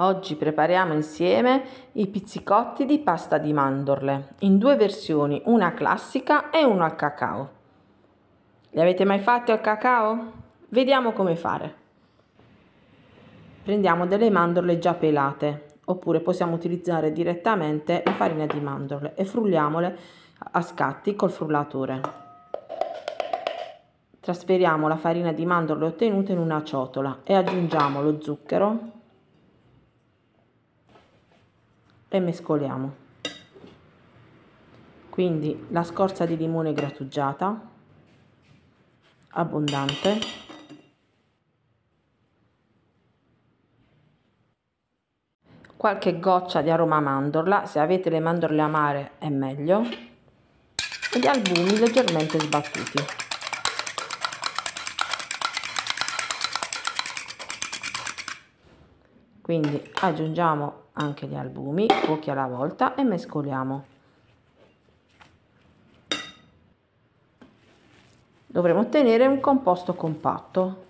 Oggi prepariamo insieme i pizzicotti di pasta di mandorle in due versioni, una classica e una al cacao. Li avete mai fatti al cacao? Vediamo come fare. Prendiamo delle mandorle già pelate oppure possiamo utilizzare direttamente la farina di mandorle e frulliamole a scatti col frullatore. Trasferiamo la farina di mandorle ottenuta in una ciotola e aggiungiamo lo zucchero e mescoliamo. Quindi la scorza di limone grattugiata abbondante. Qualche goccia di aroma mandorla se avete le mandorle amare è meglio. E gli albumi leggermente sbattuti quindi aggiungiamo anche gli albumi, pochi alla volta e mescoliamo. Dovremo ottenere un composto compatto.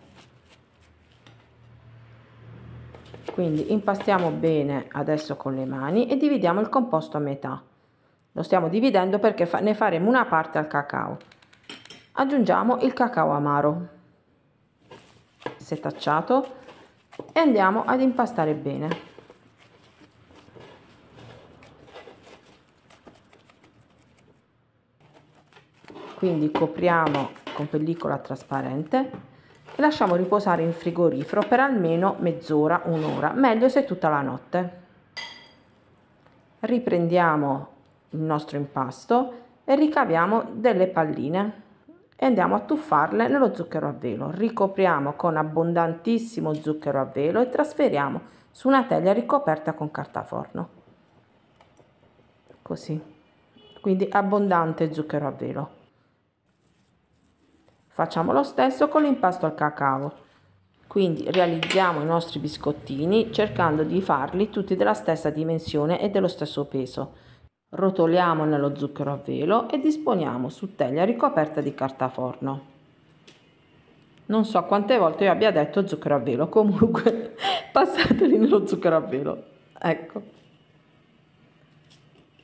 Quindi impastiamo bene adesso con le mani e dividiamo il composto a metà. Lo stiamo dividendo perché ne faremo una parte al cacao. Aggiungiamo il cacao amaro, setacciato, e andiamo ad impastare bene. quindi copriamo con pellicola trasparente e lasciamo riposare in frigorifero per almeno mezz'ora, un'ora, meglio se tutta la notte. Riprendiamo il nostro impasto e ricaviamo delle palline e andiamo a tuffarle nello zucchero a velo. Ricopriamo con abbondantissimo zucchero a velo e trasferiamo su una teglia ricoperta con carta forno. Così. Quindi abbondante zucchero a velo. Facciamo lo stesso con l'impasto al cacao. Quindi realizziamo i nostri biscottini cercando di farli tutti della stessa dimensione e dello stesso peso. Rotoliamo nello zucchero a velo e disponiamo su teglia ricoperta di carta forno. Non so quante volte io abbia detto zucchero a velo, comunque passateli nello zucchero a velo. Ecco.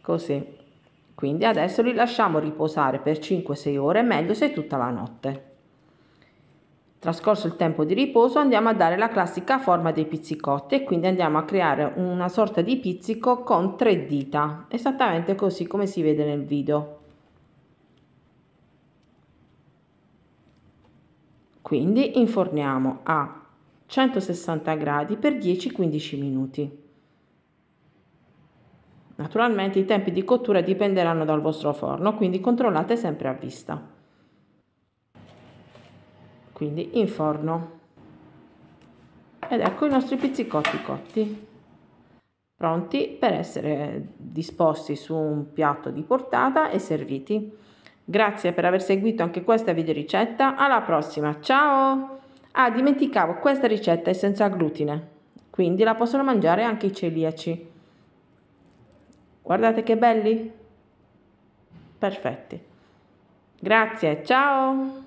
Così. Quindi adesso li lasciamo riposare per 5-6 ore, meglio se tutta la notte. Trascorso il tempo di riposo andiamo a dare la classica forma dei pizzicotti e quindi andiamo a creare una sorta di pizzico con tre dita, esattamente così come si vede nel video. Quindi inforniamo a 160 gradi per 10-15 minuti. Naturalmente i tempi di cottura dipenderanno dal vostro forno, quindi controllate sempre a vista. Quindi in forno. Ed ecco i nostri pizzicotti cotti, pronti per essere disposti su un piatto di portata e serviti. Grazie per aver seguito anche questa videoricetta, alla prossima, ciao! Ah, dimenticavo, questa ricetta è senza glutine, quindi la possono mangiare anche i celiaci. Guardate che belli! Perfetti. Grazie, ciao!